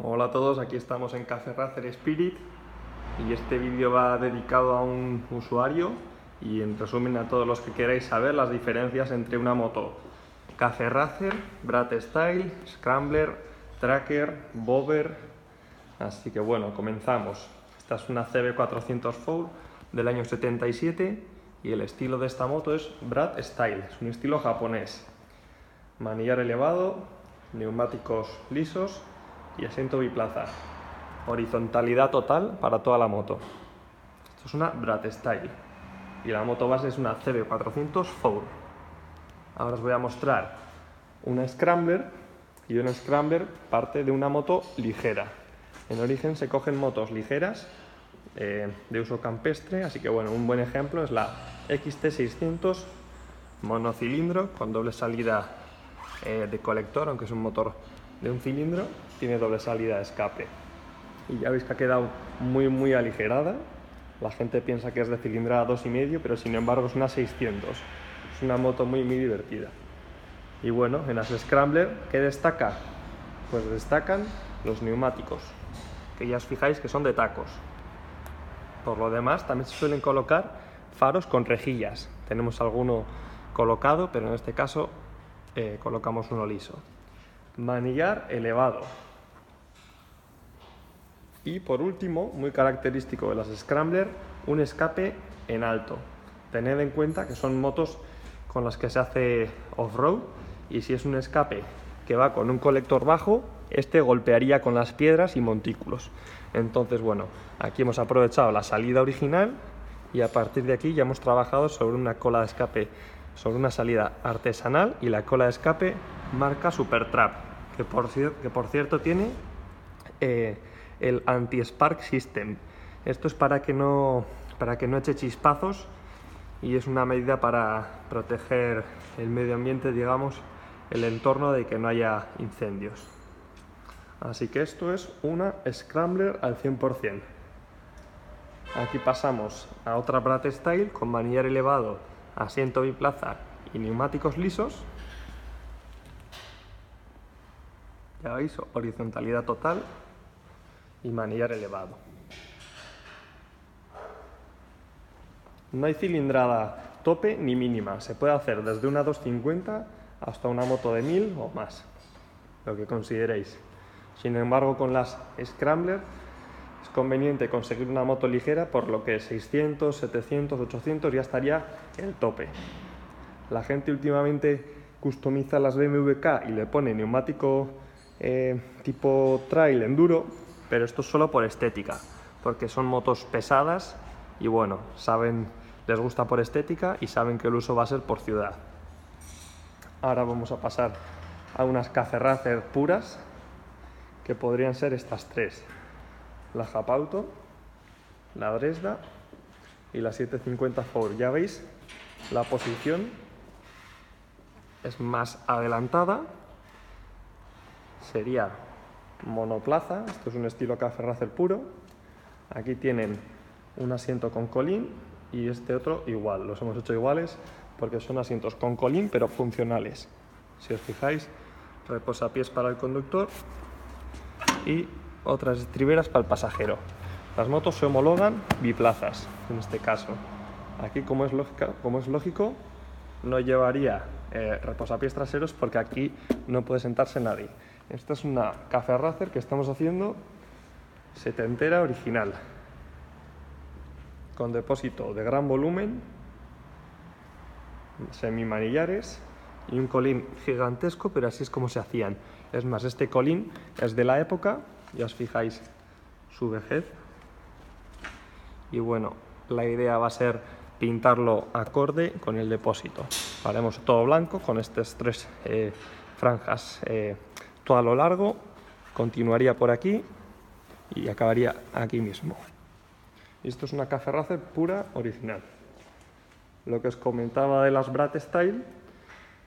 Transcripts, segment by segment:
Hola a todos, aquí estamos en Café Racer Spirit y este vídeo va dedicado a un usuario y en resumen a todos los que queráis saber las diferencias entre una moto Café Racer, Brat Style, Scrambler, Tracker, Bober, así que bueno, comenzamos. Esta es una CB400 Four del año 77 y el estilo de esta moto es Brat Style, es un estilo japonés. Manillar elevado, neumáticos lisos y asiento biplaza. Horizontalidad total para toda la moto. Esto es una Brat Style. Y la moto base es una CB400 Four. Ahora os voy a mostrar una Scrambler y una Scrambler parte de una moto ligera. En origen se cogen motos ligeras eh, de uso campestre, así que bueno, un buen ejemplo es la XT600 monocilindro con doble salida eh, de colector, aunque es un motor de un cilindro, tiene doble salida de escape. Y ya veis que ha quedado muy muy aligerada. La gente piensa que es de cilindrada 2,5, pero sin embargo es una 600. Es una moto muy muy divertida. Y bueno, en las Scrambler, ¿qué destaca? Pues destacan los neumáticos, que ya os fijáis que son de tacos. Por lo demás, también se suelen colocar faros con rejillas. Tenemos alguno colocado, pero en este caso eh, colocamos uno liso. Manillar elevado. Y por último, muy característico de las Scrambler, un escape en alto. Tened en cuenta que son motos con las que se hace off-road y si es un escape que va con un colector bajo, este golpearía con las piedras y montículos. Entonces, bueno, aquí hemos aprovechado la salida original y a partir de aquí ya hemos trabajado sobre una cola de escape, sobre una salida artesanal y la cola de escape marca Supertrap, que por, que por cierto tiene eh, el anti-spark system. Esto es para que, no, para que no eche chispazos y es una medida para proteger el medio ambiente, digamos, el entorno de que no haya incendios. Así que esto es una Scrambler al 100%. Aquí pasamos a otra Brat Style con manillar elevado, asiento biplaza y neumáticos lisos. Ya veis, horizontalidad total y manillar elevado. No hay cilindrada tope ni mínima, se puede hacer desde una 250 hasta una moto de 1000 o más, lo que consideréis. Sin embargo, con las Scrambler es conveniente conseguir una moto ligera, por lo que 600, 700, 800 ya estaría el tope. La gente últimamente customiza las BMW K y le pone neumático eh, tipo trail enduro, pero esto es solo por estética, porque son motos pesadas y bueno, saben, les gusta por estética y saben que el uso va a ser por ciudad. Ahora vamos a pasar a unas Café Racer puras, que podrían ser estas tres. La Japauto, la Dresda y la 750 Ford. Ya veis, la posición es más adelantada. Sería monoplaza, esto es un estilo Café Racer puro. Aquí tienen un asiento con colín y este otro igual, los hemos hecho iguales porque son asientos con colín pero funcionales. Si os fijáis, reposapiés para el conductor y otras estriberas para el pasajero. Las motos se homologan biplazas, en este caso. Aquí, como es, lógica, como es lógico, no llevaría eh, reposapiés traseros porque aquí no puede sentarse nadie. Esta es una Café Racer que estamos haciendo setentera original, con depósito de gran volumen, semimanillares y un colín gigantesco, pero así es como se hacían. Es más, este colín es de la época, ya os fijáis su vejez. Y bueno, la idea va a ser pintarlo acorde con el depósito. Haremos todo blanco con estas tres eh, franjas eh, todo a lo largo, continuaría por aquí y acabaría aquí mismo. Esto es una Café Racer pura original. Lo que os comentaba de las Brat Style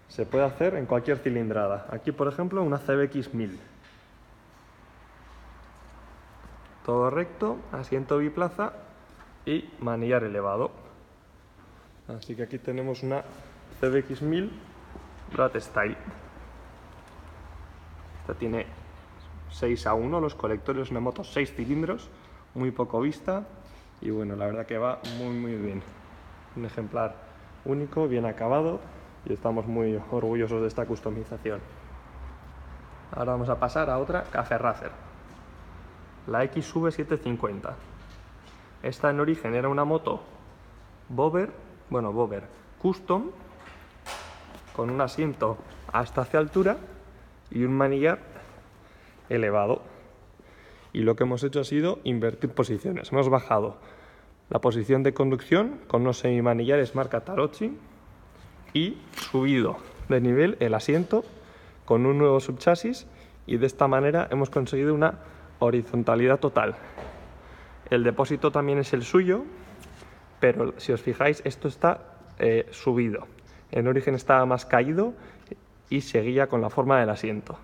se puede hacer en cualquier cilindrada. Aquí, por ejemplo, una CBX 1000. Todo recto, asiento biplaza y manillar elevado. Así que aquí tenemos una CBX 1000 Brat Style. Esta tiene 6 a 1 los colectores, una moto 6 cilindros, muy poco vista y bueno, la verdad que va muy muy bien. Un ejemplar único, bien acabado y estamos muy orgullosos de esta customización. Ahora vamos a pasar a otra Café Racer, la XV750. Esta en origen era una moto Bober, bueno, Bober Custom, con un asiento hasta hacia altura y un manillar elevado. Y lo que hemos hecho ha sido invertir posiciones. Hemos bajado la posición de conducción con unos semimanillares marca Tarocchi y subido de nivel el asiento con un nuevo subchasis y de esta manera hemos conseguido una horizontalidad total. El depósito también es el suyo, pero si os fijáis esto está eh, subido. En origen estaba más caído y seguía con la forma del asiento.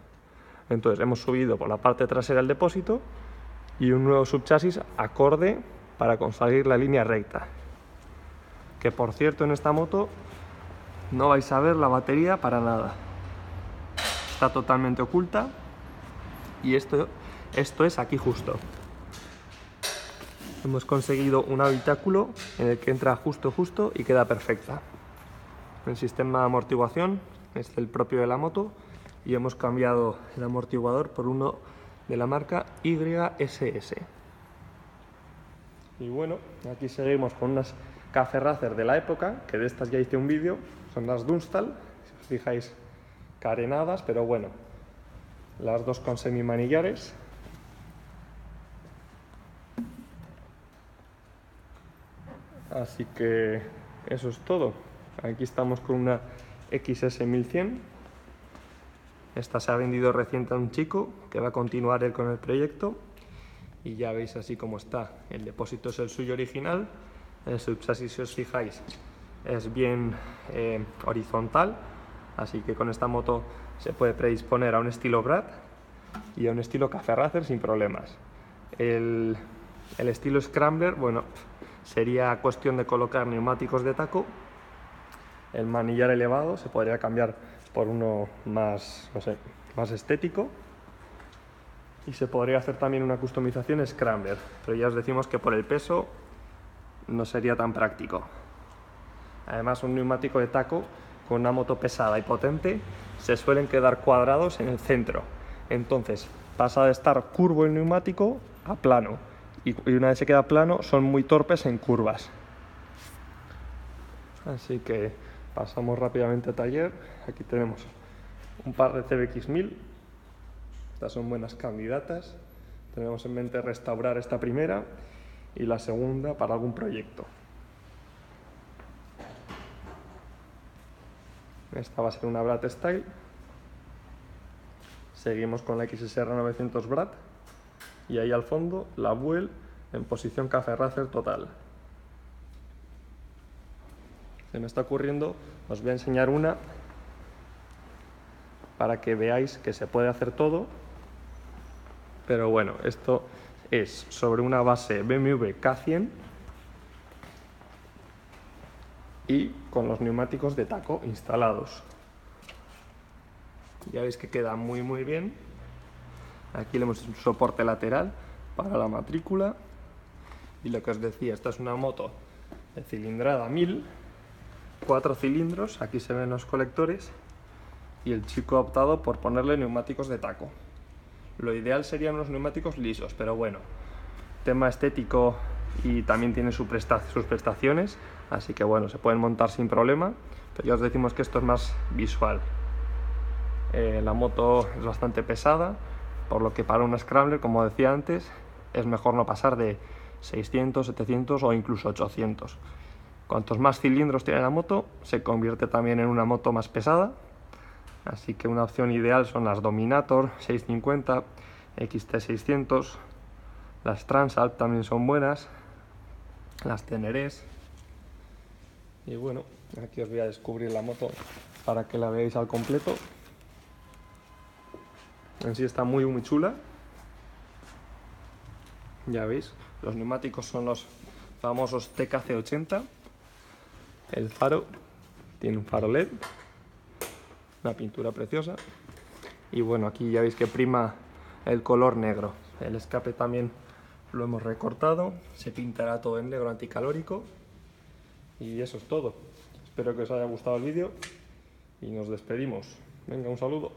Entonces hemos subido por la parte trasera el depósito y un nuevo subchasis acorde para conseguir la línea recta. Que por cierto en esta moto no vais a ver la batería para nada. Está totalmente oculta y esto, esto es aquí justo. Hemos conseguido un habitáculo en el que entra justo justo y queda perfecta. El sistema de amortiguación es el propio de la moto y hemos cambiado el amortiguador por uno de la marca YSS. Y bueno, aquí seguimos con unas Café Racer de la época, que de estas ya hice un vídeo, son las Dunstal, si os fijáis carenadas, pero bueno, las dos con semimanillares. Así que eso es todo. Aquí estamos con una XS1100. Esta se ha vendido reciente a un chico que va a continuar él con el proyecto. Y ya veis así como está. El depósito es el suyo original. El subchasis, si os fijáis, es bien eh, horizontal. Así que con esta moto se puede predisponer a un estilo Brad y a un estilo Café Racer sin problemas. El, el estilo Scrambler, bueno, sería cuestión de colocar neumáticos de taco el manillar elevado se podría cambiar por uno más, no sé, más estético. Y se podría hacer también una customización Scrambler, pero ya os decimos que por el peso no sería tan práctico. Además, un neumático de taco con una moto pesada y potente se suelen quedar cuadrados en el centro. Entonces, pasa de estar curvo el neumático a plano. Y una vez se queda plano, son muy torpes en curvas. Así que Pasamos rápidamente a taller. Aquí tenemos un par de CBX1000. Estas son buenas candidatas. Tenemos en mente restaurar esta primera y la segunda para algún proyecto. Esta va a ser una Brat Style. Seguimos con la XSR 900 Brat. Y ahí al fondo la Buell en posición Café Racer total se me está ocurriendo, os voy a enseñar una para que veáis que se puede hacer todo. Pero bueno, esto es sobre una base BMW K100 y con los neumáticos de taco instalados. Ya veis que queda muy muy bien. Aquí le hemos hecho un soporte lateral para la matrícula. Y lo que os decía, esta es una moto de cilindrada 1000 cuatro cilindros, aquí se ven los colectores, y el chico ha optado por ponerle neumáticos de taco. Lo ideal serían unos neumáticos lisos, pero bueno, tema estético y también tiene sus prestaciones, así que bueno, se pueden montar sin problema, pero ya os decimos que esto es más visual. Eh, la moto es bastante pesada, por lo que para un scrambler, como decía antes, es mejor no pasar de 600, 700 o incluso 800. Cuantos más cilindros tiene la moto, se convierte también en una moto más pesada. Así que una opción ideal son las Dominator 650, XT600, las Transalp también son buenas, las Tenerés. Y bueno, aquí os voy a descubrir la moto para que la veáis al completo. En sí está muy muy chula. Ya veis, los neumáticos son los famosos TKC80 el faro tiene un faro LED, una pintura preciosa. Y bueno, aquí ya veis que prima el color negro. El escape también lo hemos recortado, se pintará todo en negro anticalórico y eso es todo. Espero que os haya gustado el vídeo y nos despedimos. Venga, un saludo.